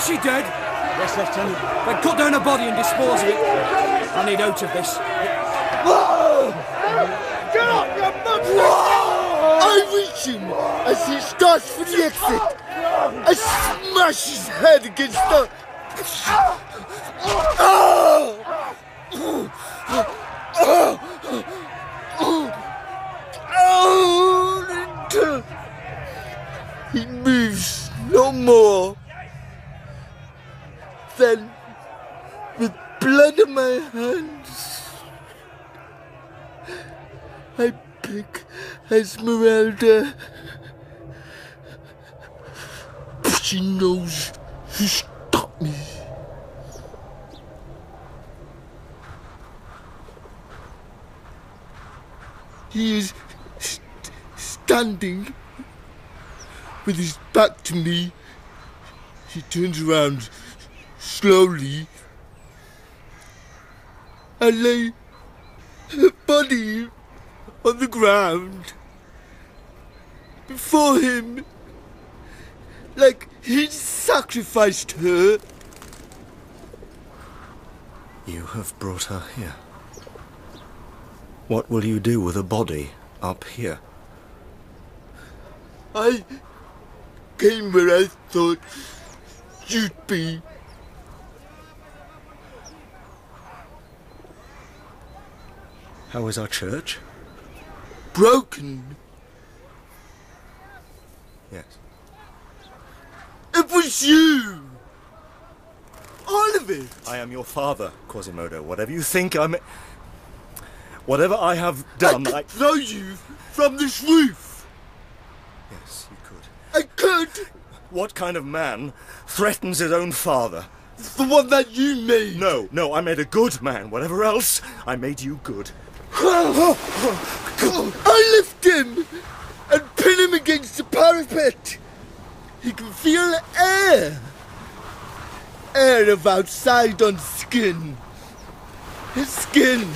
Is she dead? Yes, Lieutenant. Then cut down her body and dispose of it. I need out of this. Get up, you mud! I reach him as he starts for the exit. I smash his head against the. He moves no more. Then, with blood in my hands, I pick Esmeralda. She knows who stopped me. He is st- standing with his back to me. He turns around slowly. I lay her body on the ground before him like he'd sacrificed her. You have brought her here. What will you do with a body up here? I came where I thought you'd be. How is our church? Broken. Yes. It was you! All of it! I am your father, Quasimodo. Whatever you think I'm. Whatever I have done, I I. throw you from this roof! Yes, you could. I could! What kind of man threatens his own father? The one that you made! No, no, I made a good man. Whatever else, I made you good. I lift him and pin him against the parapet. He can feel air. Air of outside on skin. His skin.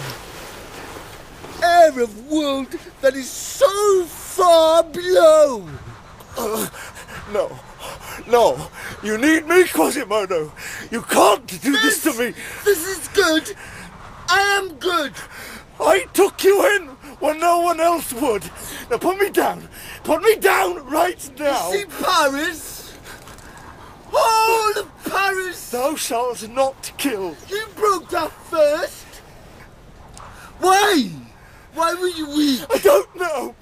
Air of world that is so far below. No, no, you need me, Quasimodo. You can't do this, to me. This is good. I am good. I took you in when no one else would. Now put me down. Put me down right now. You See Paris? All of Paris! Thou shalt not kill. You broke that first! Why? Why were you weak? I don't know.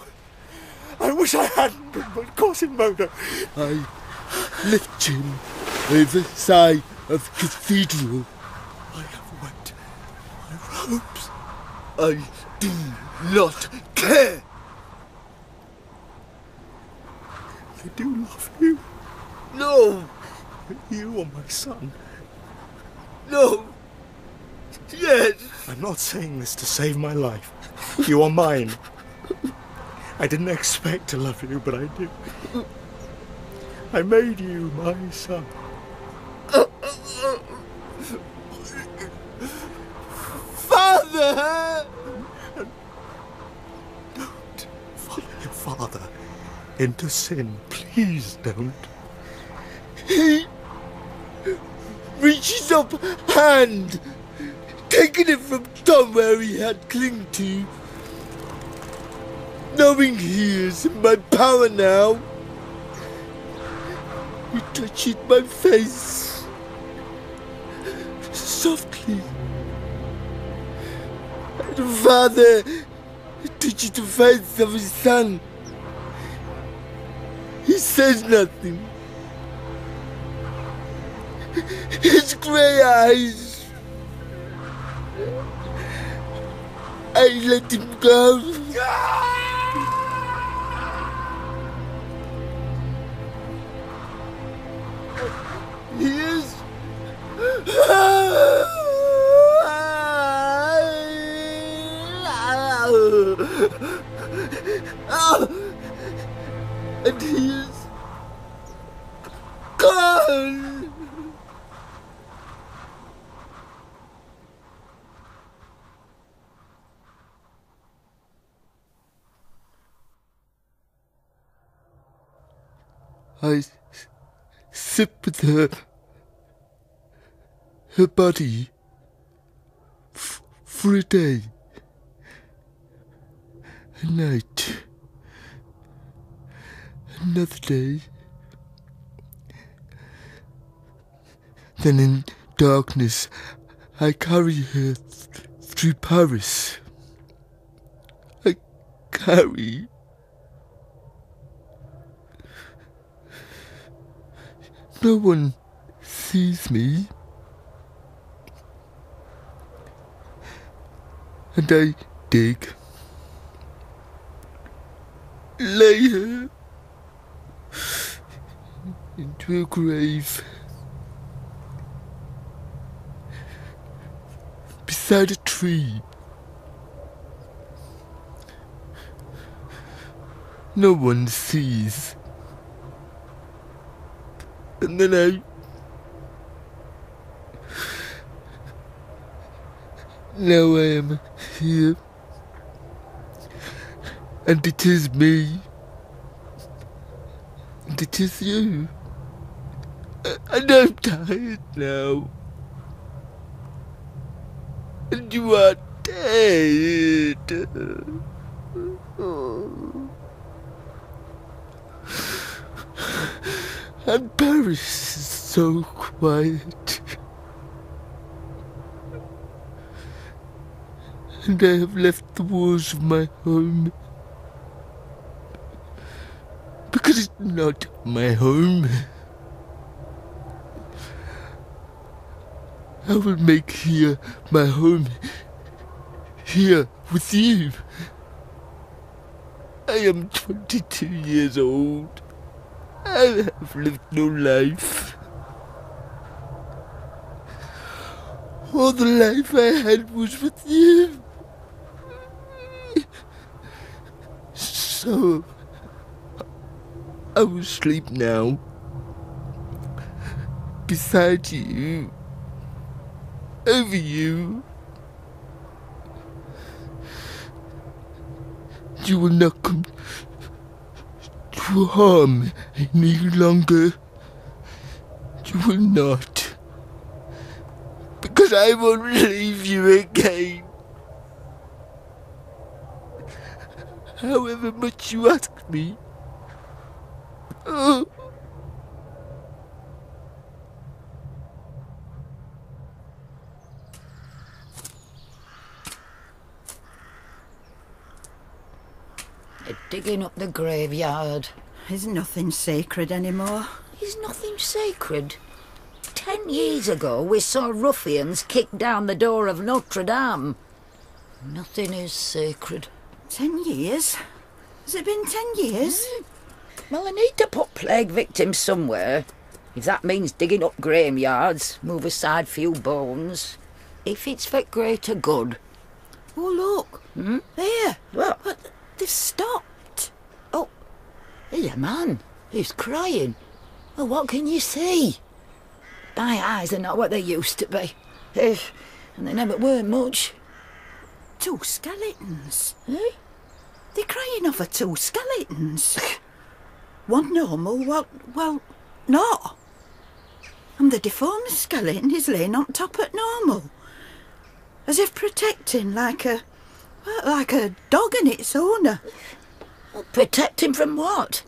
I wish I hadn't been, but Quasimodo. I lift him over the side of cathedral. I have wet my robes. I do not care. I do love you. No, You are my son. no. Yes, I'm not saying this to save my life. You are mine. I didn't expect to love you, but I do. I made you my son. Father! Don't follow your father into sin. Please don't. He reaches up hand, taking it from somewhere he had clung to. Knowing he is in my power now, he touches my face softly. The father touches the face of his son. He says nothing. His grey eyes. I let him go. He is. I s- sit with her her body for a day, a night, another day. Then in darkness, I carry her th- through Paris. I carry. No one sees me. And I dig. Lay her into a grave. Beside a tree. No one sees. And then I Now I am here. And it is me. And it is you. And I'm tired now. And you are dead. Oh. And Paris is so quiet. and I have left the walls of my home. Because it's not my home. I will make here my home. Here with you. I am 22 years old. I have lived no life. All the life I had was with you. So, I will sleep now. Beside you. Over you. You will not come to harm any longer. You will not. Because I won't leave you again. However much you ask me. Oh. They're digging up the graveyard. There's nothing sacred anymore. Is nothing sacred? Ten years ago, we saw ruffians kick down the door of Notre Dame. Nothing is sacred. Ten years? Has it been ten years? Well, I need to put plague victims somewhere. If that means digging up graveyards, move aside few bones. If it's for greater good. Oh, look. Hmm? There. What? But they've stopped. Oh, here's a man who's crying. Well, what can you see? My eyes are not what they used to be. Eh, And they never were much. Two skeletons. Eh? They're crying over two skeletons. One normal, well, well, not. And the deformed skeleton is laying on top at normal. As if protecting like a, well, like a dog and its owner. Protect him from what?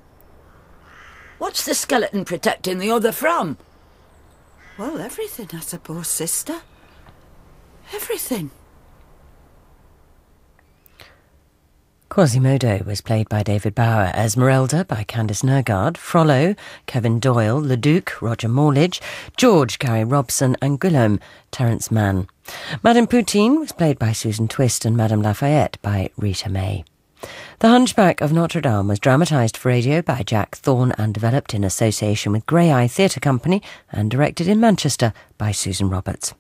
What's the skeleton protecting the other from? Well, everything, I suppose, sister. Everything. Quasimodo was played by David Bower, Esmeralda by Candis Nergaard, Frollo, Kevin Doyle, Leduc, Roger Morlidge, George, Garry Robson, and Guillaume, Terence Mann. Madame Poutine was played by Susan Twist and Madame La Fayette by Rita May. The Hunchback of Notre Dame was dramatised for radio by Jack Thorne and developed in association with Graeae Theatre Company and directed in Manchester by Susan Roberts.